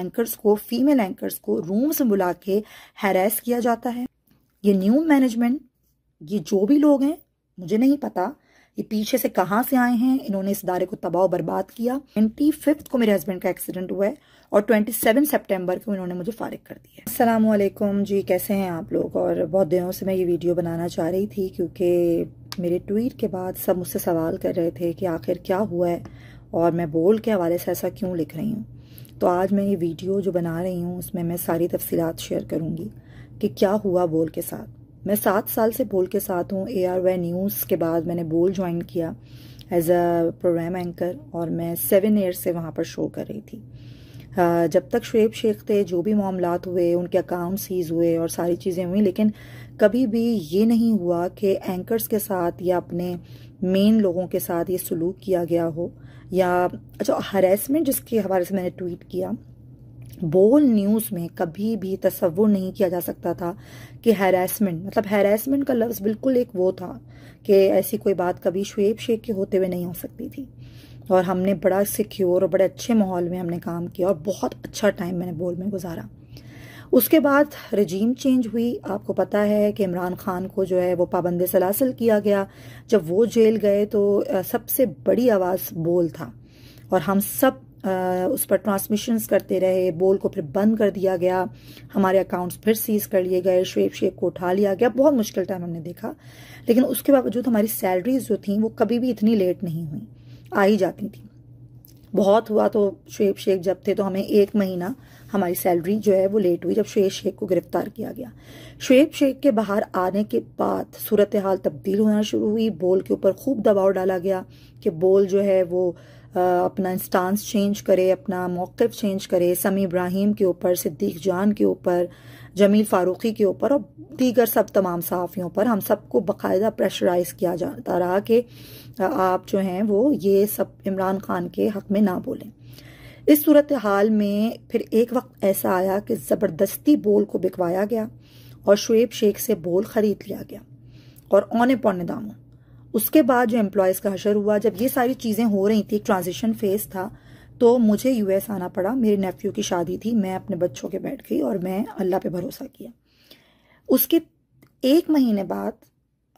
Anchors को female anchors को rooms में बुला के हैरेस किया जाता है। ये न्यू मैनेजमेंट ये जो भी लोग हैं, मुझे नहीं पता ये पीछे से कहाँ से आए हैं। इन्होंने इस दायरे को तबाह बर्बाद किया। ट्वेंटी फिफ्थ को मेरे हस्बैंड का एक्सीडेंट हुआ है और ट्वेंटी सेवन सेप्टेम्बर को इन्होंने मुझे फारिग कर दिया असलम जी, कैसे हैं आप लोग? और बहुत दिनों से मैं ये वीडियो बनाना चाह रही थी क्योंकि मेरे ट्वीट के बाद सब मुझसे सवाल कर रहे थे कि आखिर क्या हुआ है और मैं बोल के हवाले से ऐसा क्यों लिख रही हूँ। तो आज मैं ये वीडियो जो बना रही हूँ, उसमें मैं सारी तफसीत शेयर करूँगी कि क्या हुआ बोल के साथ। मैं सात साल से बोल के साथ हूँ। ए आर वाई न्यूज़ के बाद मैंने बोल ज्वाइन किया एज अ प्रोग्राम एंकर और मैं सेवन ईयर्स से वहाँ पर शो कर रही थी। जब तक शुएब शेख थे, जो भी मामला हुए, उनके अकाउंट सीज हुए और सारी चीज़ें हुई, लेकिन कभी भी ये नहीं हुआ कि एंकर्स के साथ या अपने मेन लोगों के साथ ये सलूक किया गया हो, या अच्छा हरेसमेंट जिसके हवाले से मैंने ट्वीट किया, बोल न्यूज़ में कभी भी तस्वुर नहीं किया जा सकता था कि हैरेसमेंट मतलब हैरेसमेंट का लफ्ज़ बिल्कुल एक वो था कि ऐसी कोई बात कभी शुएब शेख के होते हुए नहीं हो सकती थी। और हमने बड़ा सिक्योर और बड़े अच्छे माहौल में हमने काम किया और बहुत अच्छा टाइम मैंने बोल में गुजारा। उसके बाद रजीम चेंज हुई। आपको पता है कि इमरान खान को जो है वो पाबंद सलासल किया गया। जब वो जेल गए तो सबसे बड़ी आवाज़ बोल था। और हम सब उस पर ट्रांसमिशंस करते रहे। बोल को फिर बंद कर दिया गया। हमारे अकाउंट्स फिर सीज कर लिए गए। शुएब शेख को उठा लिया गया। बहुत मुश्किल टाइम हमने देखा। लेकिन उसके बावजूद हमारी सैलरीज जो थी, वो कभी भी इतनी लेट नहीं हुई। आ ही जाती थी। बहुत हुआ तो शुएब शेख जब थे तो हमें एक महीना हमारी सैलरी जो है वो लेट हुई जब शुएब शेख को गिरफ़्तार किया गया। शुएब शेख के बाहर आने के बाद सूरत हाल तब्दील होना शुरू हुई। बोल के ऊपर खूब दबाव डाला गया कि बोल जो है वो अपना इंस्टांस चेंज करे, अपना मौक़ चेंज करे। समी इब्राहिम के ऊपर, सिद्दीक जान के ऊपर जमील फारूकी के ऊपर और दीगर सब तमाम सहाफ़ियों पर हम सबको बाकायदा प्रेशराइज किया जाता रहा कि आप जो हैं वो ये सब इमरान खान के हक में ना बोलें। इस सूरत हाल में फिर एक वक्त ऐसा आया कि ज़बरदस्ती बोल को बिकवाया गया और शुएब शेख से बोल ख़रीद लिया गया और औने पौने दामों। उसके बाद जो एम्प्लॉयज़ का हशर हुआ, जब ये सारी चीज़ें हो रही थी ट्रांजिशन फ़ेज़ था तो मुझे यूएस आना पड़ा। मेरे नेफ्यू की शादी थी मैं अपने बच्चों के बैठ गई और मैं अल्लाह पे भरोसा किया। उसके एक महीने बाद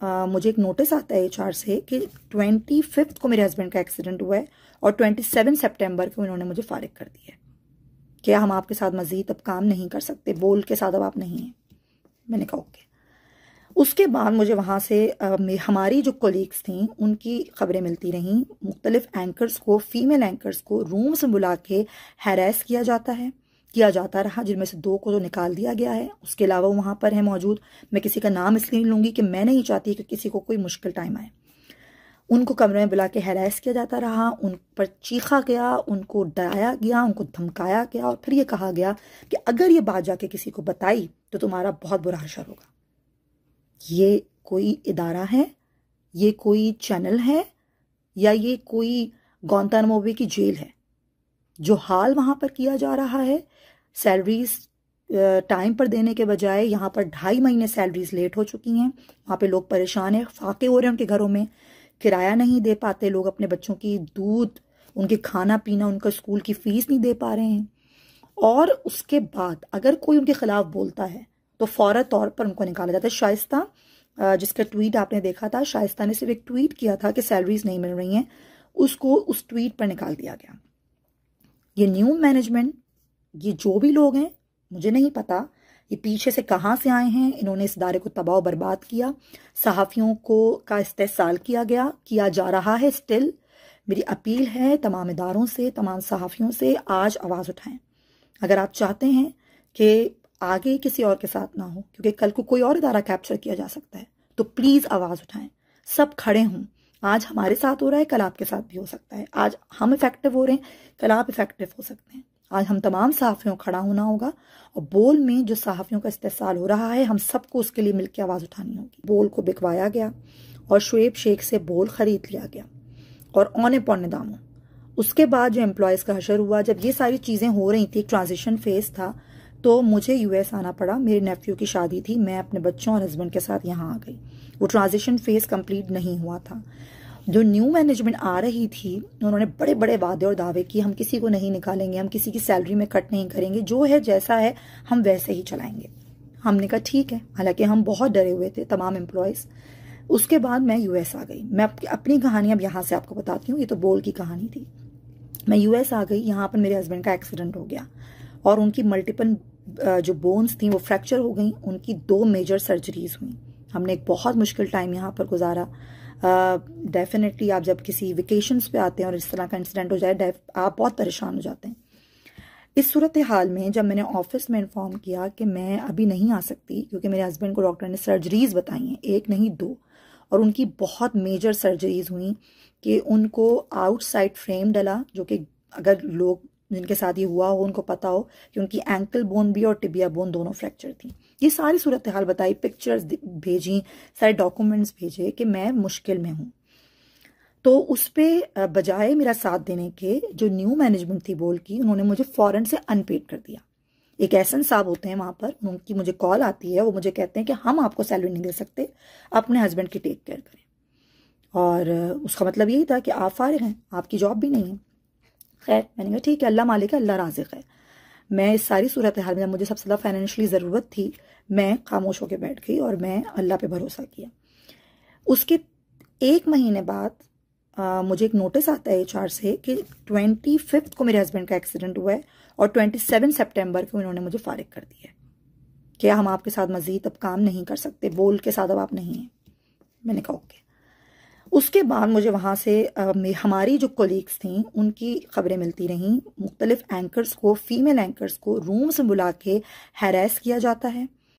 आ, मुझे एक नोटिस आता है एचआर से कि ट्वेंटी फिफ्थ को मेरे हस्बैंड का एक्सीडेंट हुआ है और ट्वेंटी सेवन सेप्टेम्बर को इन्होंने मुझे फारिग कर दिया है। क्या हम आपके साथ मजीद अब काम नहीं कर सकते? बोल के साथ अब आप नहीं हैं। मैंने कहा ओके। उसके बाद मुझे वहाँ से आ, हमारी जो कोलीग्स थी उनकी खबरें मिलती रहीं। मुख्तलिफ़ एंकर्स को फीमेल एंकर्स को रूम्स में बुला के हैरेस किया जाता है। किया जाता रहा जिनमें से दो को तो निकाल दिया गया है। उसके अलावा वो वहाँ पर है मौजूद। मैं किसी का नाम इसलिए लूँगी कि मैं नहीं चाहती कि किसी को कोई मुश्किल टाइम आए। उनको कमरे में बुला के हैरास किया जाता रहा। उन पर चीखा गया उनको डराया गया उनको धमकाया गया और फिर ये कहा गया कि अगर ये बात जाके किसी को बताई तो तुम्हारा बहुत बुरा हशर होगा। ये कोई इदारा है? ये कोई चैनल है? या ये कोई गौंतानमोबे की जेल है, जो हाल वहाँ पर किया जा रहा है? सैलरीज टाइम पर देने के बजाय यहाँ पर ढाई महीने सैलरीज लेट हो चुकी हैं। वहाँ पे लोग परेशान हैं, फाके हो रहे हैं उनके घरों में। किराया नहीं दे पाते लोग अपने बच्चों की दूध, उनके खाना पीना, उनका स्कूल की फ़ीस नहीं दे पा रहे हैं। और उसके बाद अगर कोई उनके खिलाफ बोलता है तो फ़ौरन तौर पर उनको निकाला जाता है। शाइस्ता जिसका ट्वीट आपने देखा था, शाइस्ता ने सिर्फ़ एक ट्वीट किया था कि सैलरीज नहीं मिल रही हैं, उसको उस ट्वीट पर निकाल दिया गया। ये न्यू मैनेजमेंट, ये जो भी लोग हैं, मुझे नहीं पता, ये पीछे से कहाँ से आए हैं, इन्होंने इस दायरे को तबाह बर्बाद किया, सहाफ़ियों को का इस्तेसाल किया गया, किया जा रहा है स्टिल। मेरी अपील है तमाम इदारों से, तमाम सहाफ़ियों से आज आवाज़ उठाएँ। अगर आप चाहते हैं कि आगे किसी और के साथ ना हो, क्योंकि कल को कोई और इदारा कैप्चर किया जा सकता है। तो प्लीज़ आवाज़ उठाएँ। सब खड़े हों। आज हमारे साथ हो रहा है, कल आपके साथ भी हो सकता है। आज हम इफ़ेक्टिव हो रहे हैं, कल आप इफ़ेक्टिव हो सकते हैं। आज हम तमाम सहाफ़ियों खड़ा होना होगा, और बोल में जो सहाफ़ियों का इस्तेसाल हो रहा है, हम सबको उसके लिए मिलकर आवाज़ उठानी होगी। बोल को बिकवाया गया, और शुएब शेख से बोल ख़रीद लिया गया, और औने पौने दामों। उसके बाद जो एम्प्लॉयज़ का हशर हुआ, जब ये सारी चीज़ें हो रही थी ट्रांजिशन फ़ेज़ था तो मुझे यूएस आना पड़ा। मेरे नेफ्यू की शादी थी। मैं अपने बच्चों और हस्बैंड के साथ यहाँ आ गई। वो ट्रांजिशन फ़ेज़ कंप्लीट नहीं हुआ था। जो न्यू मैनेजमेंट आ रही थी, उन्होंने बड़े बड़े वादे और दावे किए। हम किसी को नहीं निकालेंगे। हम किसी की सैलरी में कट नहीं करेंगे। जो है, जैसा है, हम वैसे ही चलाएँगे। हमने कहा, ठीक है। हालाँकि हम बहुत डरे हुए थे, तमाम एम्प्लॉयज़ उसके बाद मैं यूएस आ गई। मैं अपनी कहानी अब यहाँ से आपको बताती हूँ। ये तो बोल की कहानी थी। मैं यूएस आ गई। यहाँ पर मेरे हस्बैंड का एक्सीडेंट हो गया और उनकी मल्टीपल जो बोन्स थी वो फ्रैक्चर हो गई उनकी दो मेजर सर्जरीज हुई। हमने एक बहुत मुश्किल टाइम यहाँ पर गुजारा। डेफिनेटली uh, आप जब किसी वेकेशंस पे आते हैं और इस तरह का इंसिडेंट हो जाए आप बहुत परेशान हो जाते हैं। इस सूरत हाल में जब मैंने ऑफ़िस में इन्फॉर्म किया कि मैं अभी नहीं आ सकती क्योंकि मेरे हस्बैंड को डॉक्टर ने सर्जरीज बताई हैं एक नहीं दो और उनकी बहुत मेजर सर्जरीज हुई कि उनको आउटसाइड फ्रेम डला जो कि अगर लोग जिनके साथ ये हुआ हो, उनको पता हो कि उनकी एंकल बोन भी और टिबिया बोन दोनों फ्रैक्चर थी। ये सारी सूरत हाल बताई पिक्चर्स भेजी, सारे डॉक्यूमेंट्स भेजे कि मैं मुश्किल में हूँ। तो उस पर बजाय मेरा साथ देने के, जो न्यू मैनेजमेंट थी बोल की, उन्होंने मुझे फ़ौरन से अनपेड कर दिया। एक एहसन साहब होते हैं वहाँ पर, उनकी मुझे कॉल आती है, वो मुझे कहते हैं कि हम आपको सैलरी नहीं दे सकते, अपने हस्बैंड की टेक केयर करें। और उसका मतलब यही था कि आप फारिग हैं, आपकी जॉब भी नहीं है। खैर मैंने कहा ठीक है अल्लाह मालिक है अल्लाह राजिक है। मैं इस सारी सूरत हाल में मुझे सबसे ज़्यादा फाइनेंशियली ज़रूरत थी मैं खामोश होकर बैठ गई और मैं अल्लाह पे भरोसा किया। उसके एक महीने बाद आ, मुझे एक नोटिस आता है एचआर से कि ट्वेंटी फिफ्थ को मेरे हस्बैंड का एक्सीडेंट हुआ है और ट्वेंटी सेवन सेप्टेम्बर को इन्होंने मुझे फारिग कर दिया कि हम आपके साथ मजीद अब काम नहीं कर सकते? बोल के साथ अब आप नहीं हैं। मैंने कहा ओके। उसके बाद मुझे वहाँ से आ, हमारी जो कोलीग्स थी उनकी खबरें मिलती रहीं। मुख्तलिफ़ एंकर्स को फीमेल एंकर्स को रूम से बुला के हैरेस किया जाता है।